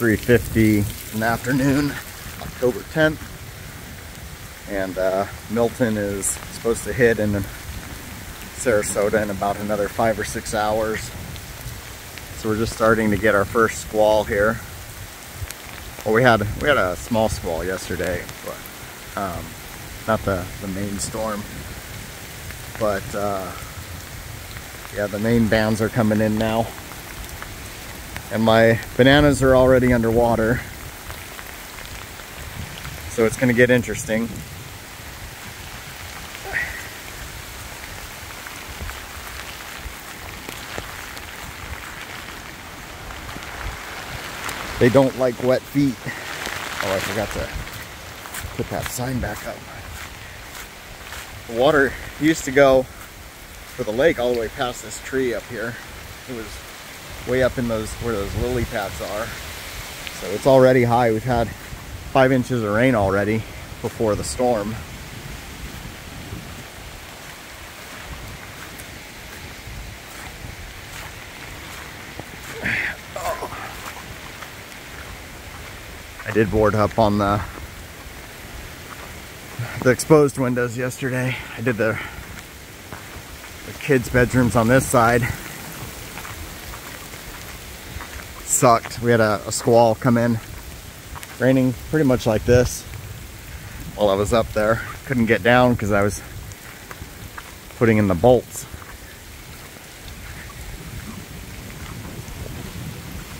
3.50 in the afternoon, October 10th. And uh, Milton is supposed to hit in Sarasota in about another five or six hours. So we're just starting to get our first squall here. Well, we had we had a small squall yesterday, but um, not the the main storm. But uh, yeah, the main bands are coming in now, and my bananas are already underwater. So it's going to get interesting. They don't like wet feet. Oh, I forgot to put that sign back up. The water used to go for the lake all the way past this tree up here. It was way up in those where those lily pads are. So it's already high. We've had five inches of rain already before the storm. I did board up on the the exposed windows yesterday. I did the the kids' bedrooms on this side. Sucked. We had a, a squall come in, raining pretty much like this while I was up there. Couldn't get down because I was putting in the bolts.